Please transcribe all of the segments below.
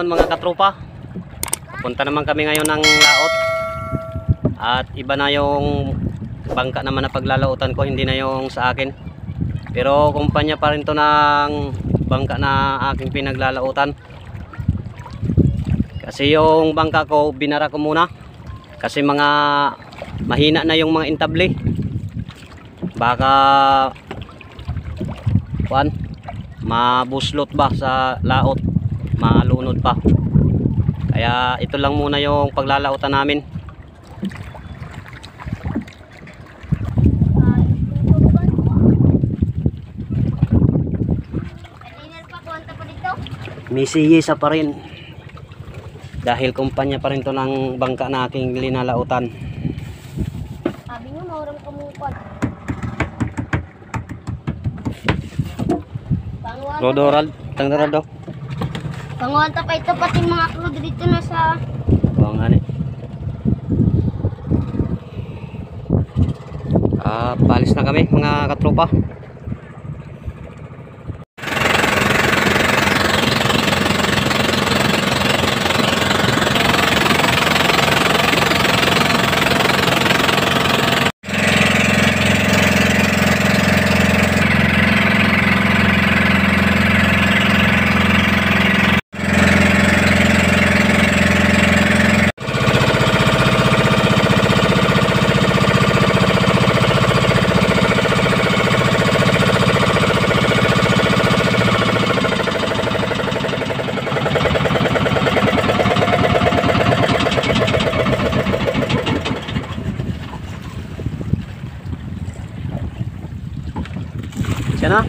afternoon mga katropa. Punta naman kami ngayon ng laot. At iba na yung bangka naman na paglalautan ko Hindi na yung sa akin. Pero kumpanya pa rin to ng bangka na aking pinaglalautan. Kasi yung bangka ko binara ko muna. Kasi mga mahina na yung mga intable Baka Kuan mabuslot ba sa laot malunod pa. Kaya ito lang muna yung paglalautan namin. Misiyisa pa rin. Dahil kumpanya pa rin to ng bangka na aking linalautan. Sabi nyo, maurang kumukot. Pangwanta, Rodoral pangwanta pa ito, pati mga crew dito na sa... Oo nga ni. Ah, palis na kami mga katropa. Siya na.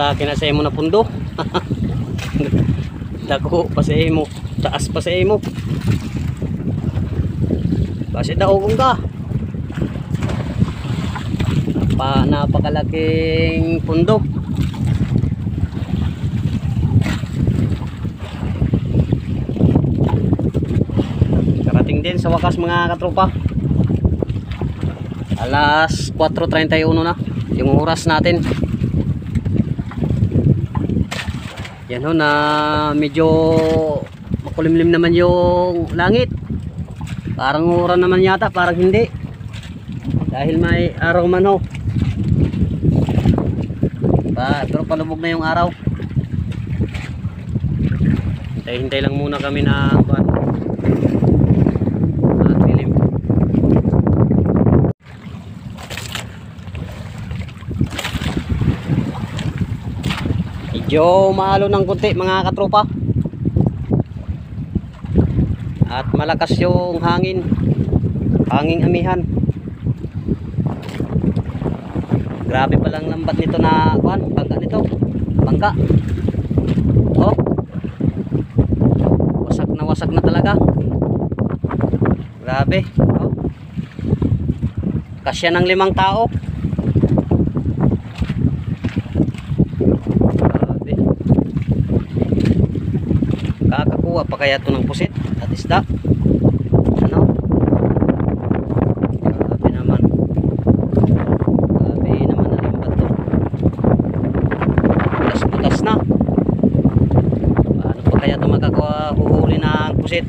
Dapat pala kinasay mo na pundo. Dako pa sa imo. Taas pa sa imo. Kasi daw kung ka. Pa, napakalaking pundo. Karating din sa wakas mga katropa. Alas 4.31 na yung oras natin. Yan ho na medyo makulimlim naman yung langit. Parang oras naman yata, parang hindi. Dahil may araw man ho. Pa, pero palubog na yung araw. Hintay-hintay lang muna kami na Medyo maalo ng konti mga katropa. At malakas yung hangin. Hanging amihan. Grabe palang lambat nito na kuan, bangka nito. Bangka. Oh. Wasak na wasak na talaga. Grabe. Oh. Kasya ng limang tao. Grabe. Kakakuha pa kaya ito ng pusit at isda. Ano? Grabe naman. Grabe naman ang lambat to. Butas-butas na. Paano pa kaya ito magkakawa huhuli ng pusit?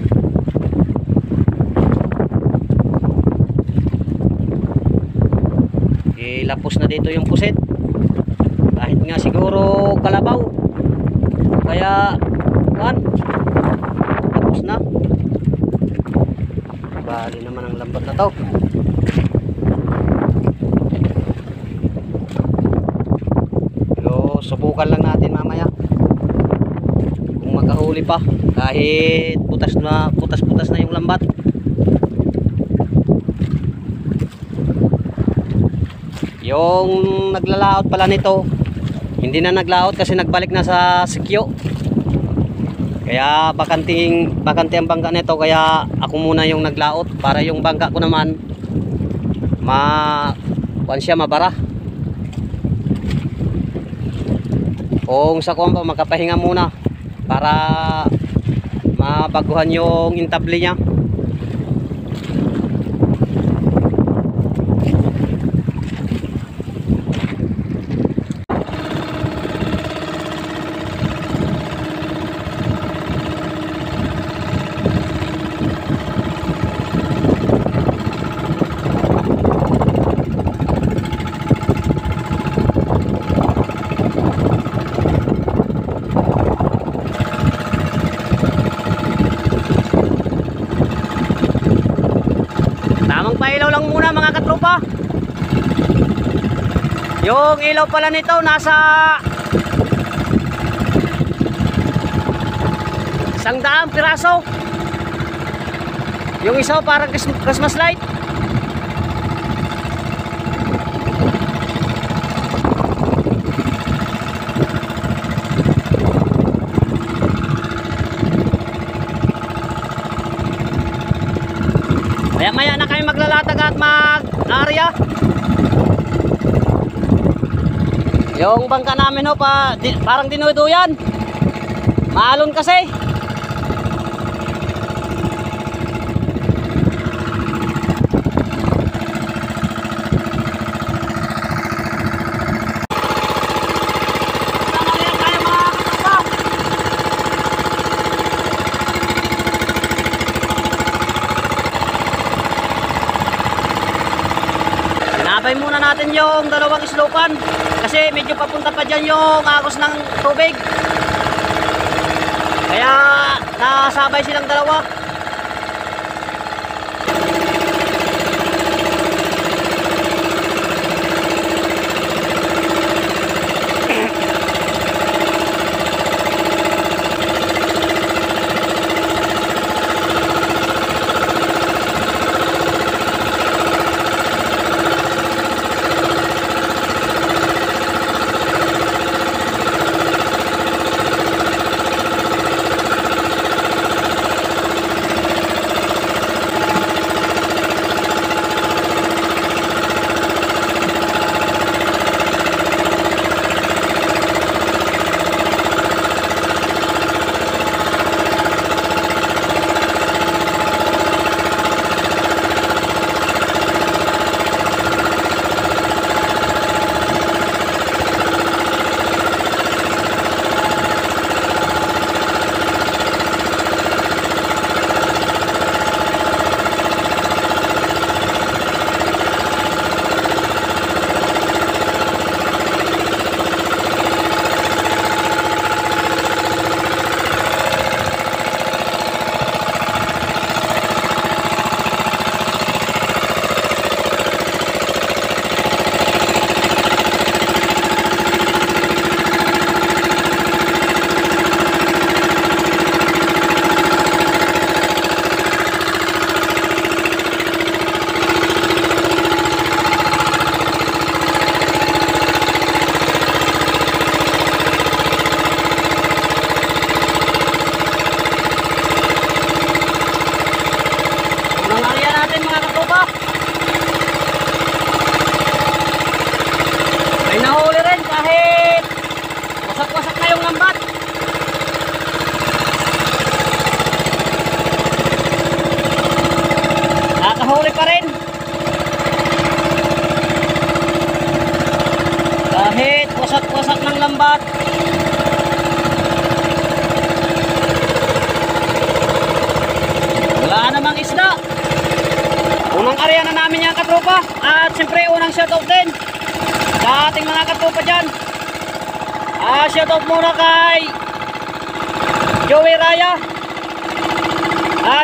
ilapos na dito yung pusit kahit nga siguro kalabaw kaya kan tapos na. Bali naman ang lambat na to. Pero subukan lang natin mamaya. Kung makahuli pa. Kahit putas na putas putas na yung lambat. Yung naglalaot pala nito, hindi na naglaot kasi nagbalik na sa sikyo. Kaya bakanting bakante ang bangka nito kaya ako muna yung naglaot para yung bangka ko naman ma kuan siya mabara. Kung sa kuwan pa makapahinga muna para mabaguhan yung intable niya. pailaw lang muna mga katropa. Yung ilaw pala nito nasa isang daang piraso. Yung isa parang Christ- Christmas light. Maya maya na kami maglalatag at mag-area. Yung bangka namin ho, pa, di, parang. Maalon kasi. Tama yan mga katropa. Sinabay muna natin yung dalawang islopan kasi medyo papunta pa dyan yung agos ng tubig. Kaya nasabay silang dalawa.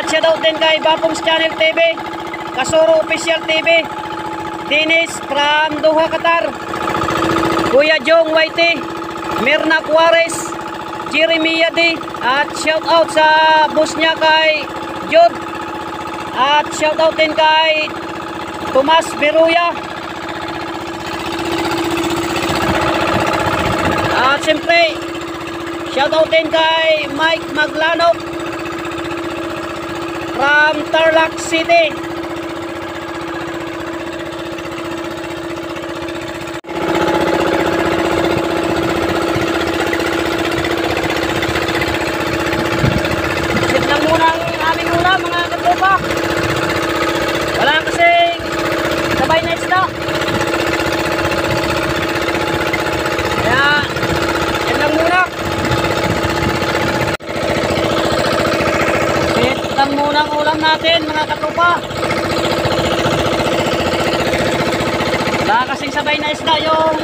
Shoutout din kay Bapongs Channel TV. Kasuro Official TV. Dennis from Doha, Qatar. Kuya Jong Waiti. Mirna Juarez. Jeremy Yadi. At shoutout sa boss niya kay Jod. At shoutout din kay Tomas Beruya. At siyempre, shoutout din kay Mike Maglanok from Tarlac City. Sit lang muna ang aming ulam mga katropa. Wala kasi sabay na isda. Kaya, yan lang muna. Sit lang muna ang ulam natin mga katropa. Wala kasing sabay na isda yung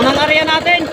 unang area natin.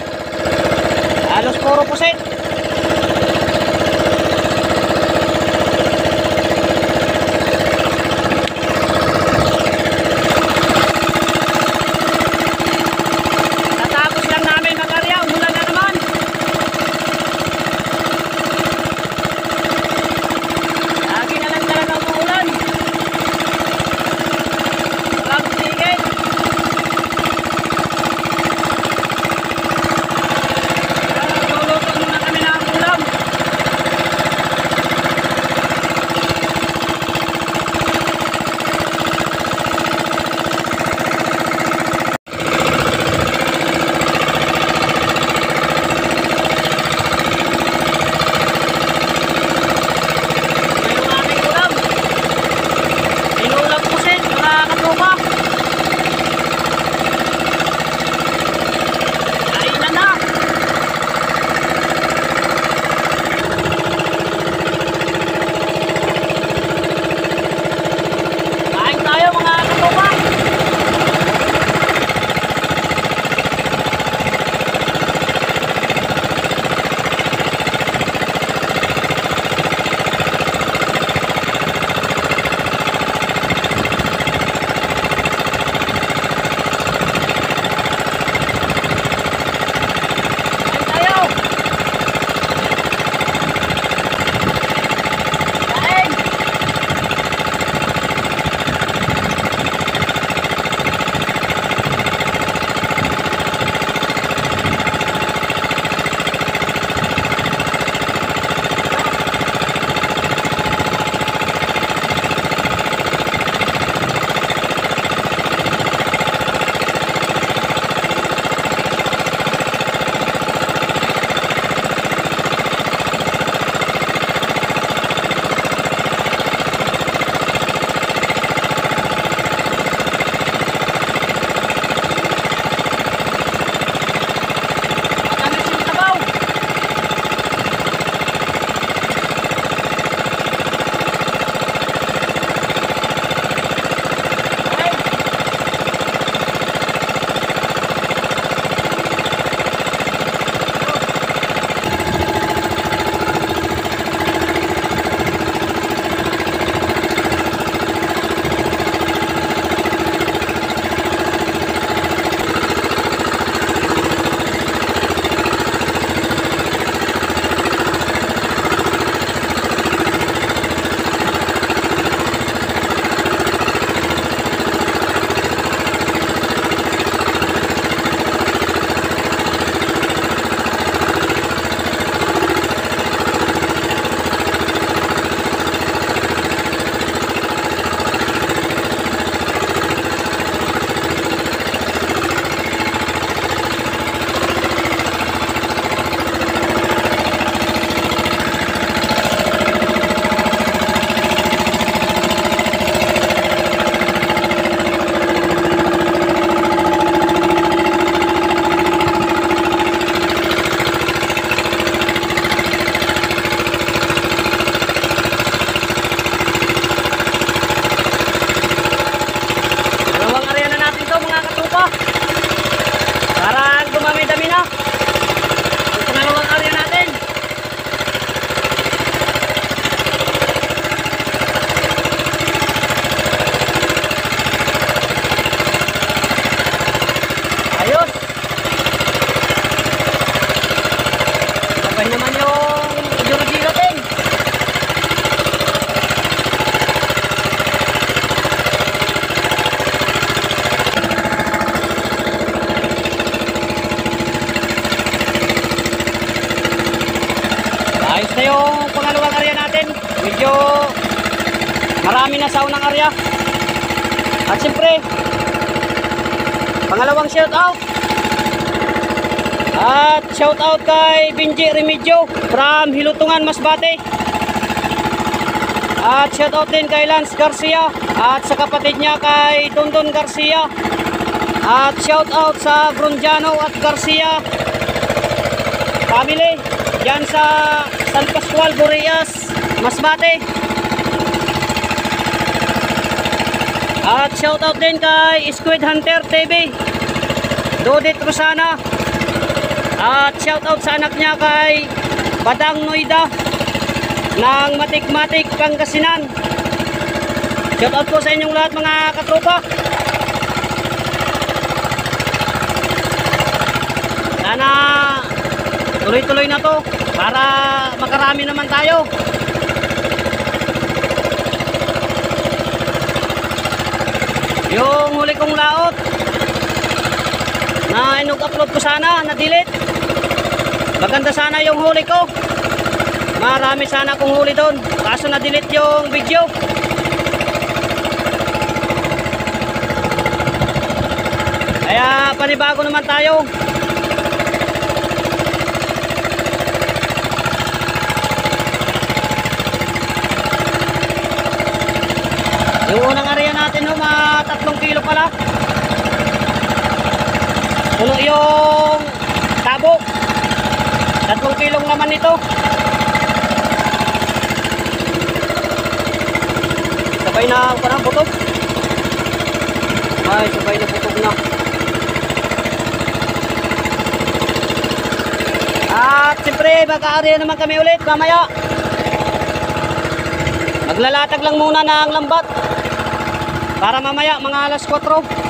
ayos na pangalawang area natin. Medyo marami na sa area. At siyempre pangalawang shout out at shout out kay Benji Remedyo from Hilutungan Masbate. At shout out din kay Lance Garcia at sa kapatid niya kay Tonton Garcia. At shout out sa Grunjano at Garcia family dyan sa San Pascual, Boreas, Masbate. At shout out din kay Squid Hunter TV, Dodit Rosana. At shout out sa anak niya kay Badang Noida ng Matik-Matik, Pangasinan. Shout out po sa inyong lahat mga katropa. Sana tuloy-tuloy na to para makarami naman tayo. Yung huli kong laot na inug-upload ko sana, na-delete. Maganda sana yung huli ko. Marami sana akong huli doon. Kaso na-delete yung video. Kaya panibago naman tayo. Yung unang area natin no, mga tatlong kilo pala. Puno yung tabo. Tatlong kilong laman nito. Sabay na parang putok. Ay, sabay na putok na. At siyempre, mag-area naman kami ulit mamaya. Maglalatag lang muna ng lambat. Para mamaya, mga alas 4.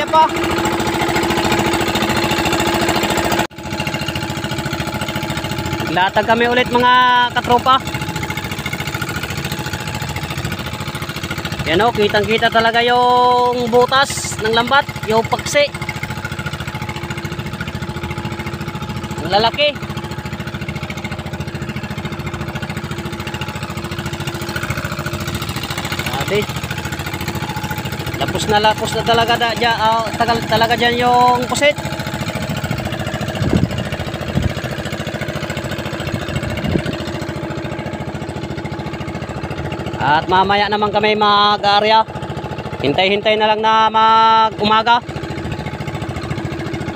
Area pa. Latag kami ulit mga katropa. Yan o, kitang kita talaga yung butas ng lambat, yung paksi. Ang lalaki. Lapos na lapos na talaga da, dya, ah, tagal, talaga dyan yung pusit. At mamaya naman kami mag-area. Hintay-hintay na lang na mag-umaga.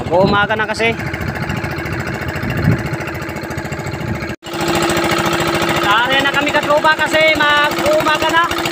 Mag-umaga na kasi. Area na kami katruba kasi mag-umaga na.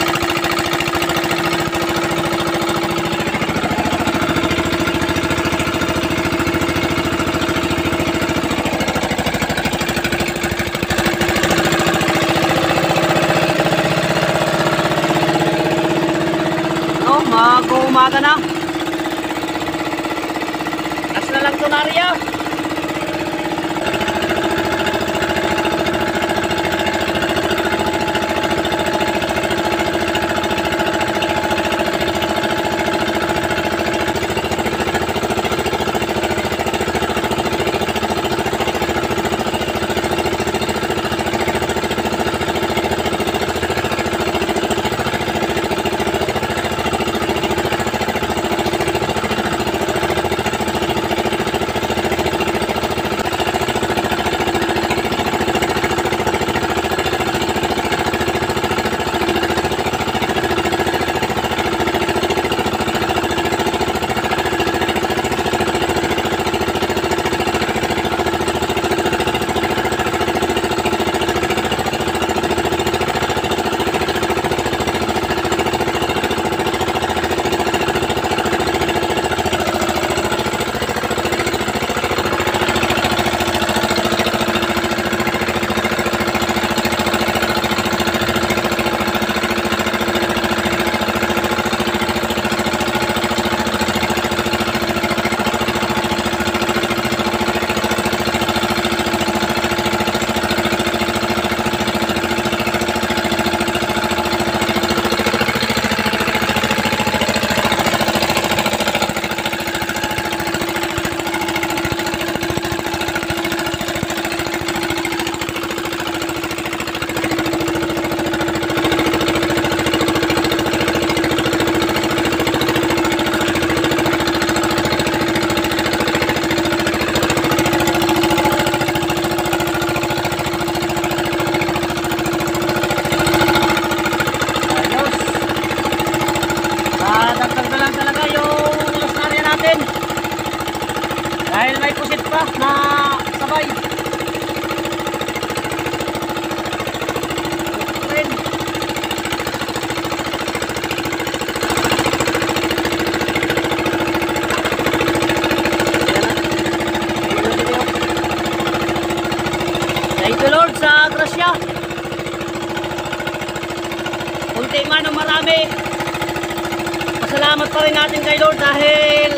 Lord dahil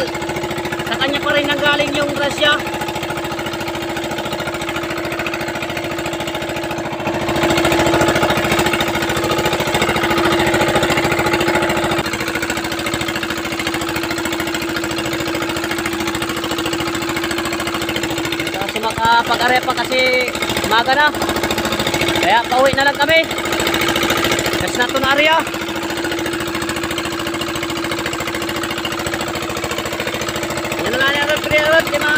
sa Kanya pa rin nanggaling yung grasya. Kasi makapag-arepa kasi umaga na. Kaya pauwi na lang kami. Na ito na area. Yan na lang yung refrigerator. Di mga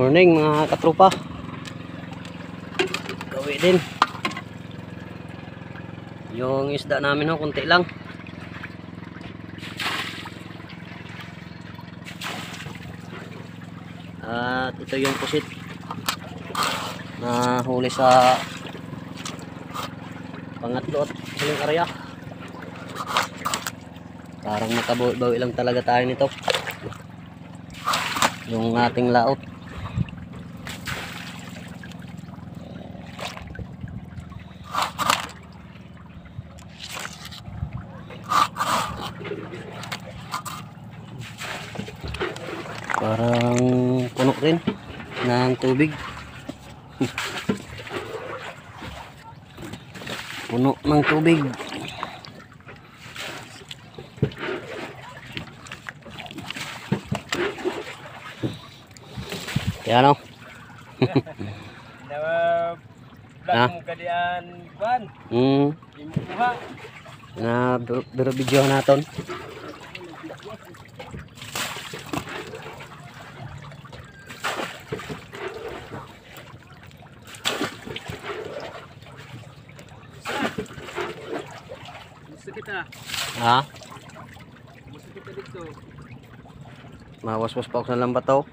morning mga katropa. Gawi din. Yung isda namin ho, kunti lang. At ito yung pusit na huli sa pangatlo at huling area. Parang makabawi lang talaga tayo nito. Yung ating laot. Parang puno rin ng tubig. puno ng tubig. Kaya ano? Na Ha? mo kalian ban, Hmm, imuha. na biro, biro video Ha? Mawaswas pa ako sa lambat to.